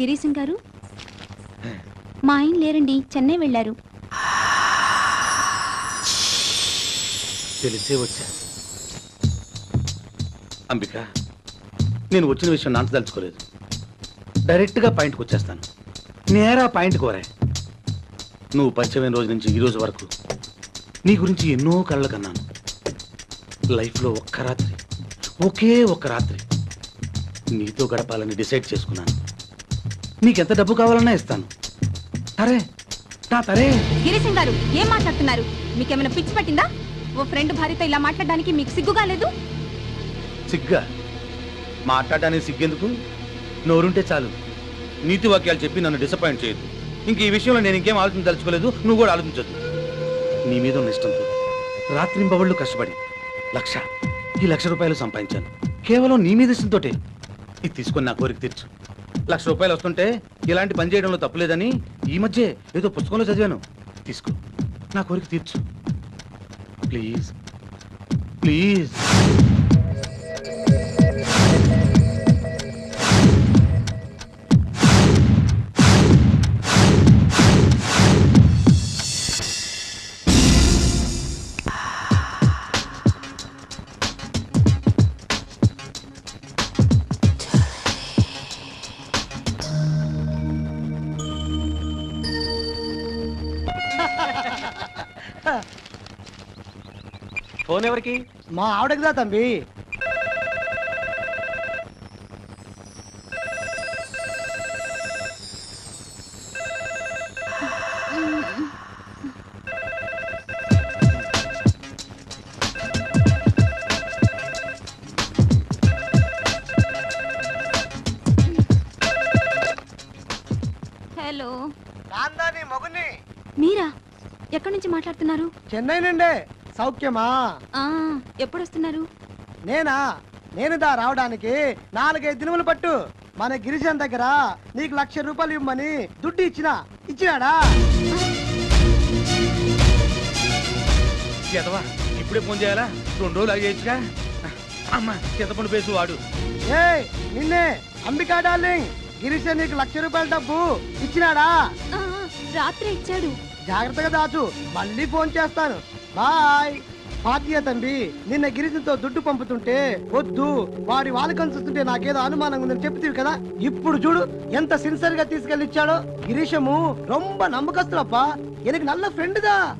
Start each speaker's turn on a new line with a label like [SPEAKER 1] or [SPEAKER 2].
[SPEAKER 1] గిరీశం గారు? మా ఆయన లేరండి చెన్నై వెళ్ళారు.
[SPEAKER 2] తెలిసే వచ్చా. అంబిక నేను వచ్చిన విషయం నాంత తలుచుకోలేదు. డైరెక్ట్గా పాయింట్కి వచ్చేస్తాను. నేరా పాయింట్ కోరే నువ్వు పరిచయమైన రోజు నుంచి ఈ రోజు వరకు నీ గురించి ఎన్నో కళ్ళ కన్నాను. లైఫ్లో ఒక్క రాత్రి ఒకే ఒక్క రాత్రి నీతో గడపాలని డిసైడ్ చేసుకున్నాను. నీకెంత డబ్బు కావాలన్నా ఇస్తాను. తరే నా తరే
[SPEAKER 1] గిరీశం గారు ఏం మాట్లాడుతున్నారు? మీకేమైనా పిచ్చి పట్టిందా? ఓ ఫ్రెండ్ భార్యతో ఇలా మాట్లాడడానికి మీకు సిగ్గుగా లేదు?
[SPEAKER 2] సిగ్గా? మాట్లాడడానికి సిగ్గెందుకు? నోరుంటే చాలు. నీతి వాక్యాలు చెప్పి నన్ను డిసప్పాయింట్ చేయదు ఇంక ఈ విషయంలో నేను ఇంకేం ఆలోచించదలుచుకోలేదు నువ్వు కూడా ఆలోచించొద్దు. నీ మీద ఉన్న ఇష్టంతో రాత్రింబవళ్ళు కష్టపడి లక్ష ఈ లక్ష రూపాయలు సంపాదించాను. కేవలం నీ మీద ఇష్టంతోటే. ఇది తీసుకొని నా కోరిక తీర్చు. లక్ష రూపాయలు వస్తుంటే ఇలాంటి పని చేయడంలో తప్పులేదని ఈ మధ్య ఏదో పుస్తకంలో చదివాను. తీసుకో. నా కోరిక తీర్చు. ప్లీజ్. ప్లీజ్.
[SPEAKER 3] ఫోన్ ఎవరికి?
[SPEAKER 4] మా ఆవిడకిదా తంబి
[SPEAKER 1] హలో.
[SPEAKER 4] మగుని
[SPEAKER 1] మీరా? ఎక్కడి నుంచి మాట్లాడుతున్నారు?
[SPEAKER 4] చెన్నై నుండే. సౌఖ్యమా?
[SPEAKER 1] ఆ ఎప్పుడు వస్తున్నారు
[SPEAKER 4] నేనా? నేను దా రావడానికి నాలుగైదు దినములు పట్టు. మన గిరిజన్ దగ్గర నీకు లక్ష రూపాయలు ఇవ్వమని దుడ్డు ఇచ్చినా. ఇచ్చినాడా?
[SPEAKER 2] ఎదవా ఇప్పుడే ఫోన్ చేయాలా? రెండు రోజులు అవి చేయొచ్చుగా అమ్మ చింతపండు పేసు వాడు.
[SPEAKER 4] ఏ నిన్నే అంబికా డార్లింగ్ గిరిజన్ నీకు లక్ష రూపాయల డబ్బు ఇచ్చినాడా?
[SPEAKER 1] ఆ, రాత్రి ఇచ్చాడు.
[SPEAKER 4] జాగ్రత్తగా దాచు. మళ్ళీ ఫోన్ చేస్తాను. బాయ్. భాగ్య తండ్రి నిన్న గిరిజంతో దుడ్డు పంపుతుంటే వద్దు. వారి వాళ్ళకం చూస్తుంటే నాకేదో అనుమానంగా ఉందని చెప్తీవి కదా. ఇప్పుడు చూడు ఎంత సిన్సియర్గా తీసుకెళ్ళిచ్చాడో. గిరీశము రొంబ నమ్మకస్తులప్ప. ఎనకు నల్ల ఫ్రెండ్ దా.